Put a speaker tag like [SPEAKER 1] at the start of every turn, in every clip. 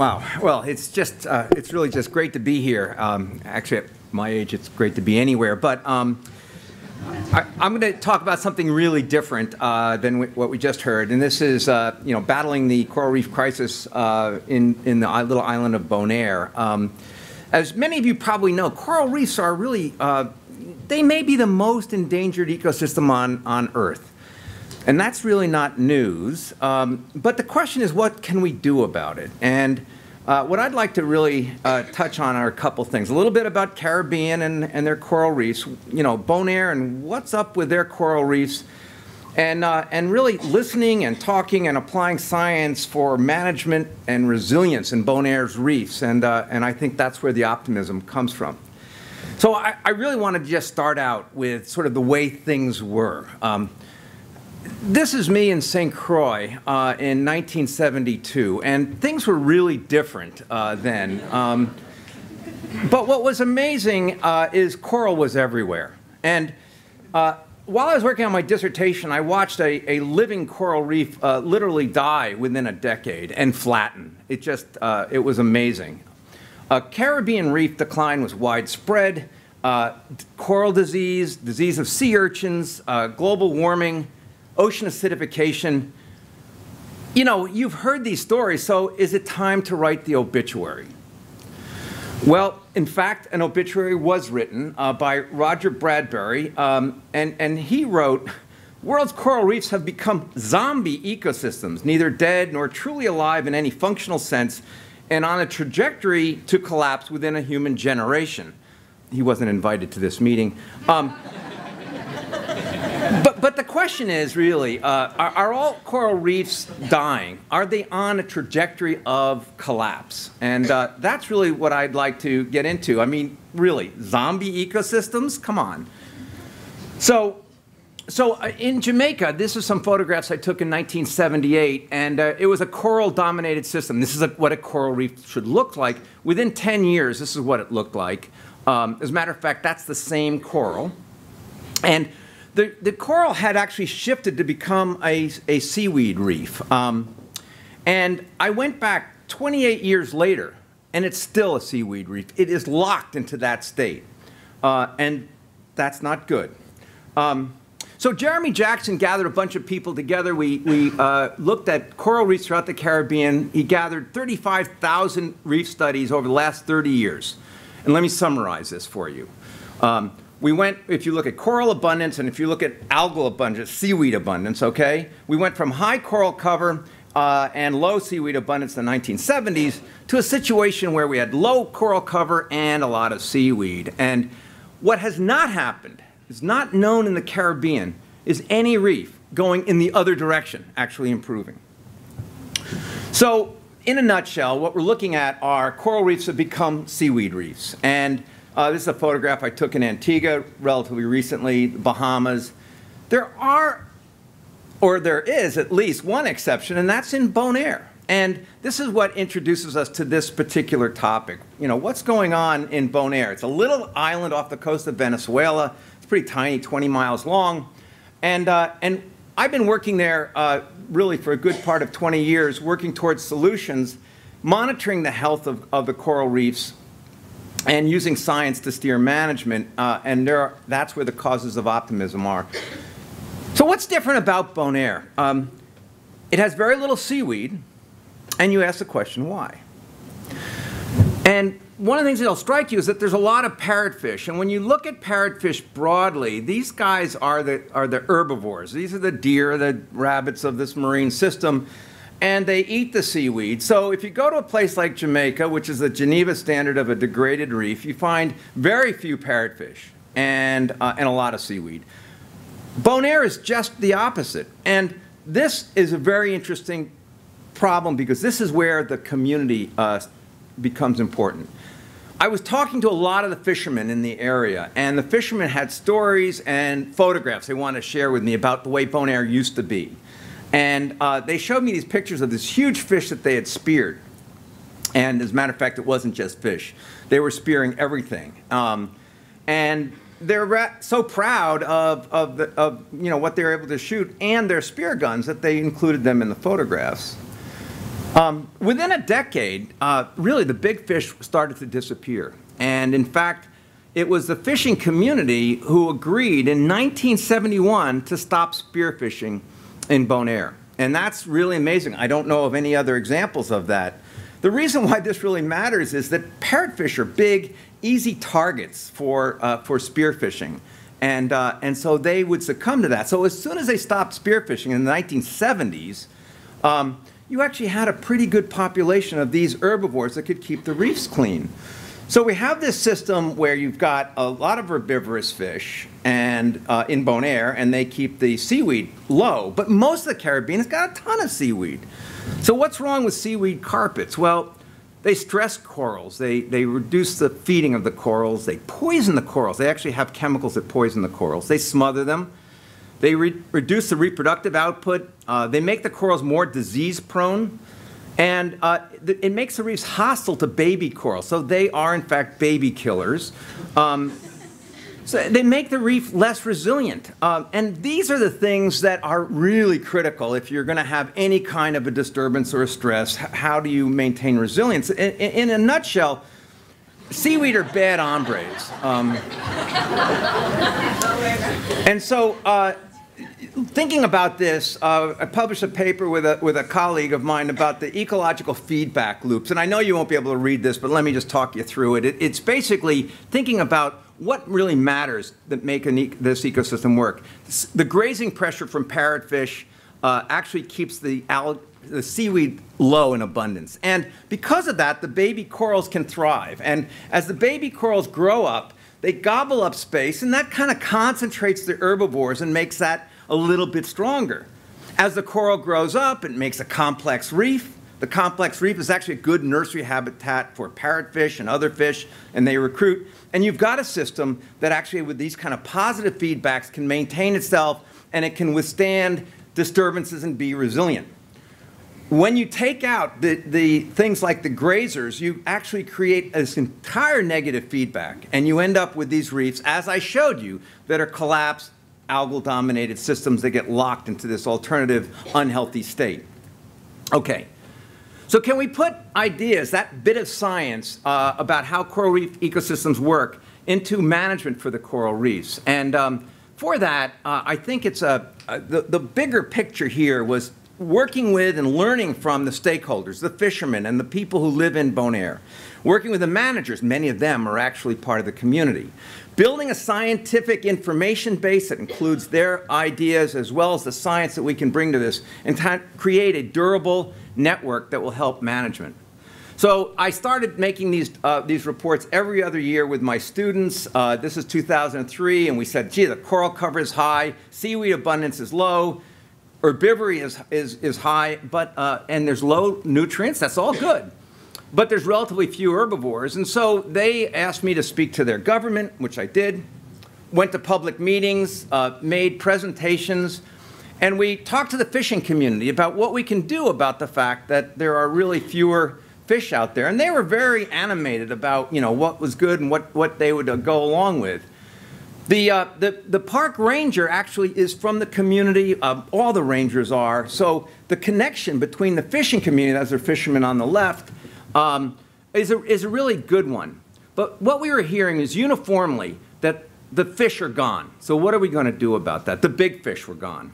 [SPEAKER 1] Wow. Well, it's just, uh, it's really just great to be here. Um, actually, at my age, it's great to be anywhere. But um, I, am going to talk about something really different uh, than what we just heard. And this is, uh, you know, battling the coral reef crisis uh, in, in the little island of Bonaire. Um, as many of you probably know, coral reefs are really, uh, they may be the most endangered ecosystem on, on Earth. And that's really not news. Um, but the question is, what can we do about it? And uh, what I'd like to really uh, touch on are a couple things. A little bit about Caribbean and, and their coral reefs, you know, Bonaire and what's up with their coral reefs, and, uh, and really listening and talking and applying science for management and resilience in Bonaire's reefs. And, uh, and I think that's where the optimism comes from. So I, I really want to just start out with sort of the way things were. Um, this is me in St. Croix uh, in 1972, and things were really different uh, then. Um, but what was amazing uh, is coral was everywhere. And uh, while I was working on my dissertation, I watched a, a living coral reef uh, literally die within a decade and flatten. It just, uh, it was amazing. Caribbean reef decline was widespread. coral disease, disease of sea urchins, global warming, ocean acidification. You know, you've heard these stories, so is it time to write the obituary? Well, in fact, an obituary was written uh, by Roger Bradbury, um, and, and he wrote, World's coral reefs have become zombie ecosystems, neither dead nor truly alive in any functional sense, and on a trajectory to collapse within a human generation. He wasn't invited to this meeting. Um, but, the question is really, uh, are, are, all coral reefs dying? Are they on a trajectory of collapse? And uh, that's really what I'd like to get into. I mean, really, zombie ecosystems? Come on. So, so uh, in Jamaica, this is some photographs I took in 1978, and uh, it was a coral-dominated system. This is a, what a coral reef should look like. Within 10 years, this is what it looked like. Um, as a matter of fact, that's the same coral. And the, the coral had actually shifted to become a, a seaweed reef. Um, and I went back 28 years later, and it's still a seaweed reef. It is locked into that state. Uh, and that's not good. Um, so Jeremy Jackson gathered a bunch of people together. We, we uh, looked at coral reefs throughout the Caribbean. He gathered 35,000 reef studies over the last 30 years. And let me summarize this for you. Um, we went, if you look at coral abundance and if you look at algal abundance, seaweed abundance, okay, we went from high coral cover uh, and low seaweed abundance in the 1970s to a situation where we had low coral cover and a lot of seaweed. And what has not happened, is not known in the Caribbean, is any reef going in the other direction, actually improving. So in a nutshell, what we're looking at are coral reefs that become seaweed reefs. And uh, this is a photograph I took in Antigua relatively recently, Bahamas. There are, or there is at least one exception, and that's in Bonaire. And this is what introduces us to this particular topic. You know, what's going on in Bonaire? It's a little island off the coast of Venezuela. It's pretty tiny, 20 miles long. And, uh, and I've been working there uh, really for a good part of 20 years, working towards solutions, monitoring the health of, of the coral reefs and using science to steer management, uh, and are, that's where the causes of optimism are. So what's different about Bonaire? Um, it has very little seaweed, and you ask the question, why? And one of the things that'll strike you is that there's a lot of parrotfish, and when you look at parrotfish broadly, these guys are the, are the herbivores. These are the deer, the rabbits of this marine system, and they eat the seaweed. So if you go to a place like Jamaica, which is the Geneva standard of a degraded reef, you find very few parrotfish and, uh, and a lot of seaweed. Bonaire is just the opposite. And this is a very interesting problem because this is where the community uh, becomes important. I was talking to a lot of the fishermen in the area, and the fishermen had stories and photographs they wanted to share with me about the way Bonaire used to be. And uh, they showed me these pictures of this huge fish that they had speared. And as a matter of fact, it wasn't just fish. They were spearing everything. Um, and they're so proud of, of, the, of you know, what they were able to shoot and their spear guns that they included them in the photographs. Um, within a decade, uh, really the big fish started to disappear. And in fact, it was the fishing community who agreed in 1971 to stop spearfishing in Bonaire. And that's really amazing. I don't know of any other examples of that. The reason why this really matters is that parrotfish are big, easy targets for, uh, for spearfishing. And, uh, and so they would succumb to that. So as soon as they stopped spearfishing in the 1970s, um, you actually had a pretty good population of these herbivores that could keep the reefs clean. So we have this system where you've got a lot of herbivorous fish and uh, in Bonaire, and they keep the seaweed low. But most of the Caribbean has got a ton of seaweed. So what's wrong with seaweed carpets? Well, they stress corals. They, they reduce the feeding of the corals. They poison the corals. They actually have chemicals that poison the corals. They smother them. They re reduce the reproductive output. Uh, they make the corals more disease prone. And uh, it makes the reefs hostile to baby coral. So they are, in fact, baby killers. Um, so they make the reef less resilient. Um, and these are the things that are really critical if you're going to have any kind of a disturbance or a stress. How do you maintain resilience? In, in a nutshell, seaweed are bad hombres. Um, and so uh, thinking about this, uh, I published a paper with a, with a colleague of mine about the ecological feedback loops. And I know you won't be able to read this, but let me just talk you through it. it it's basically thinking about what really matters that make e this ecosystem work. The grazing pressure from parrotfish uh, actually keeps the, the seaweed low in abundance. And because of that, the baby corals can thrive. And as the baby corals grow up, they gobble up space, and that kind of concentrates the herbivores and makes that a little bit stronger. As the coral grows up, it makes a complex reef. The complex reef is actually a good nursery habitat for parrotfish and other fish, and they recruit. And you've got a system that actually, with these kind of positive feedbacks, can maintain itself and it can withstand disturbances and be resilient. When you take out the, the things like the grazers, you actually create this entire negative feedback, and you end up with these reefs, as I showed you, that are collapsed algal-dominated systems that get locked into this alternative unhealthy state. Okay, so can we put ideas, that bit of science uh, about how coral reef ecosystems work into management for the coral reefs? And um, for that, uh, I think it's a, a the, the bigger picture here was working with and learning from the stakeholders, the fishermen and the people who live in Bonaire, working with the managers, many of them are actually part of the community, building a scientific information base that includes their ideas as well as the science that we can bring to this and create a durable network that will help management. So I started making these, uh, these reports every other year with my students. Uh, this is 2003, and we said, gee, the coral cover is high, seaweed abundance is low, herbivory is, is, is high, but, uh, and there's low nutrients, that's all good. But there's relatively few herbivores, and so they asked me to speak to their government, which I did, went to public meetings, uh, made presentations, and we talked to the fishing community about what we can do about the fact that there are really fewer fish out there. And they were very animated about, you know, what was good and what, what they would uh, go along with. The, uh, the, the park ranger actually is from the community, uh, all the rangers are. So the connection between the fishing community, as are fishermen on the left, um, is, a, is a really good one. But what we were hearing is uniformly that the fish are gone. So what are we going to do about that? The big fish were gone.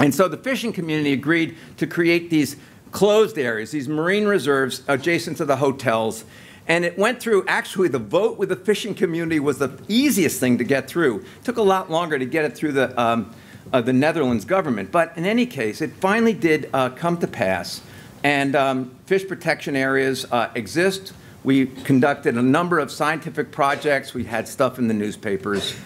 [SPEAKER 1] And so the fishing community agreed to create these closed areas, these marine reserves adjacent to the hotels. And it went through, actually, the vote with the fishing community was the easiest thing to get through. It took a lot longer to get it through the, um, uh, the Netherlands government. But in any case, it finally did uh, come to pass. And um, fish protection areas uh, exist. We conducted a number of scientific projects. We had stuff in the newspapers.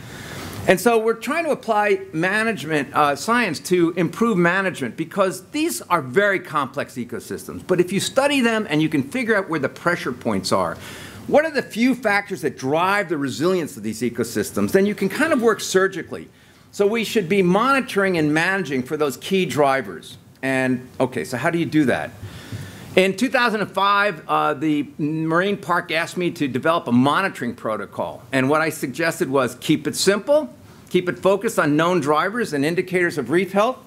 [SPEAKER 1] And so we're trying to apply management uh, science to improve management because these are very complex ecosystems. But if you study them and you can figure out where the pressure points are, what are the few factors that drive the resilience of these ecosystems, then you can kind of work surgically. So we should be monitoring and managing for those key drivers. And okay, so how do you do that? In 2005, uh, the Marine Park asked me to develop a monitoring protocol. And what I suggested was keep it simple, keep it focused on known drivers and indicators of reef health,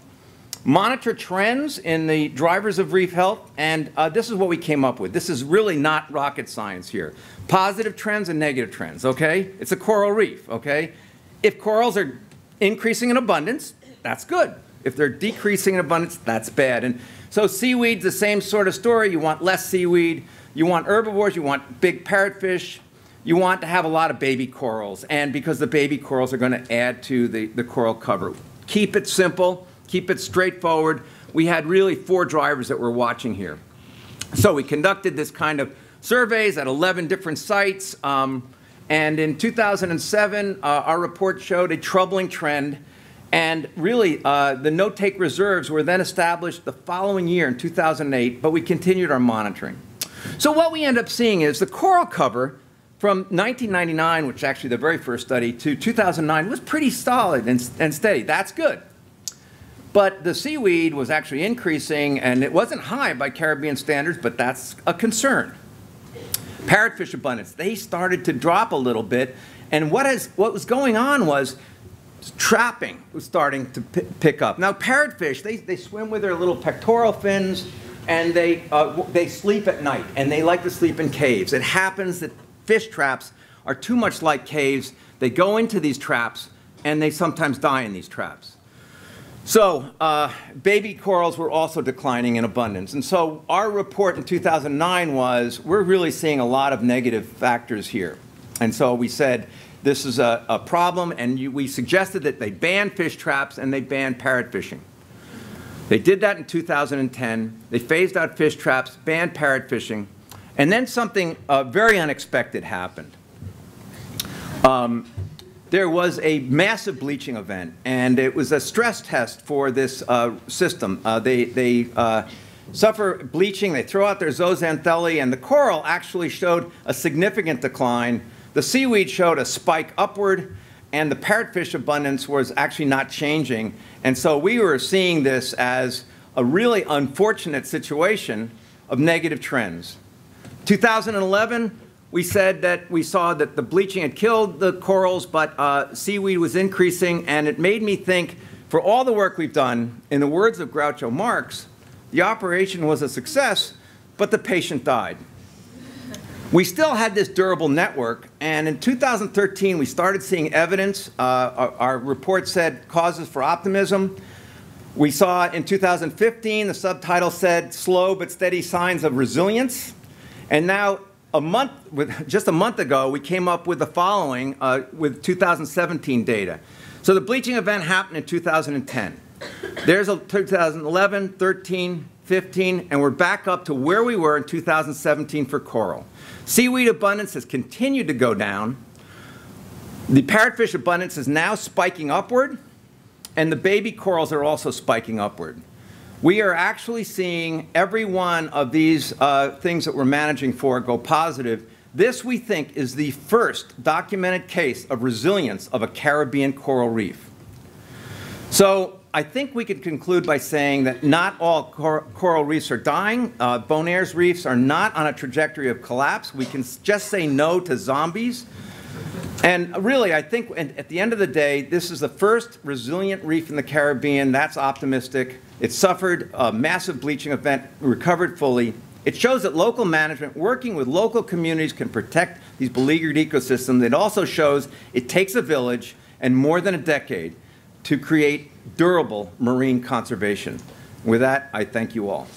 [SPEAKER 1] monitor trends in the drivers of reef health, and uh, this is what we came up with. This is really not rocket science here. Positive trends and negative trends, okay? It's a coral reef, okay? If corals are increasing in abundance, that's good. If they're decreasing in abundance, that's bad. And so seaweed's the same sort of story. You want less seaweed. You want herbivores. You want big parrotfish. You want to have a lot of baby corals. And because the baby corals are going to add to the, the coral cover. Keep it simple. Keep it straightforward. We had really four drivers that we're watching here. So we conducted this kind of surveys at 11 different sites. Um, and in 2007, uh, our report showed a troubling trend. And really, uh, the no-take reserves were then established the following year in 2008, but we continued our monitoring. So what we end up seeing is the coral cover from 1999, which actually the very first study, to 2009 was pretty solid and, and steady. That's good. But the seaweed was actually increasing, and it wasn't high by Caribbean standards, but that's a concern. Parrotfish abundance, they started to drop a little bit, and what was going on was trapping was starting to pick up. Now parrotfish, they, they swim with their little pectoral fins, and they, uh, they sleep at night, and they like to sleep in caves. It happens that fish traps are too much like caves. They go into these traps, and they sometimes die in these traps. So uh, baby corals were also declining in abundance. And so our report in 2009 was, we're really seeing a lot of negative factors here. And so we said, this is a, a problem, and you, we suggested that they ban fish traps and they ban parrot fishing. They did that in 2010. They phased out fish traps, banned parrot fishing, and then something uh, very unexpected happened. Um, there was a massive bleaching event, and it was a stress test for this uh, system. Uh, they they uh, suffer bleaching, they throw out their zooxanthellae, and the coral actually showed a significant decline. The seaweed showed a spike upward, and the parrotfish abundance was actually not changing. And so we were seeing this as a really unfortunate situation of negative trends. 2011, we said that we saw that the bleaching had killed the corals, but uh, seaweed was increasing, and it made me think, for all the work we've done, in the words of Groucho Marx, the operation was a success, but the patient died. We still had this durable network, and in 2013 we started seeing evidence. Uh, our, our report said causes for optimism. We saw in 2015, the subtitle said slow but steady signs of resilience. And now a month, with, just a month ago, we came up with the following uh, with 2017 data. So the bleaching event happened in 2010. There's a 2011, 13, 15, and we're back up to where we were in 2017 for coral. Seaweed abundance has continued to go down. The parrotfish abundance is now spiking upward, and the baby corals are also spiking upward we are actually seeing every one of these uh, things that we're managing for go positive. This, we think, is the first documented case of resilience of a Caribbean coral reef. So I think we could conclude by saying that not all cor coral reefs are dying. Uh, Bonaires reefs are not on a trajectory of collapse. We can just say no to zombies. And really, I think at the end of the day, this is the first resilient reef in the Caribbean. That's optimistic. It suffered a massive bleaching event, recovered fully. It shows that local management working with local communities can protect these beleaguered ecosystems. It also shows it takes a village and more than a decade to create durable marine conservation. With that, I thank you all.